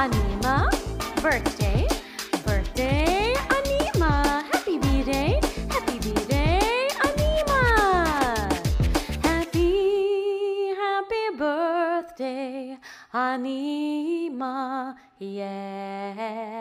Anima, birthday. Birthday, Anima. Happy B-Day. Happy B-Day, Anima. Happy, happy birthday, Anima. Yeah.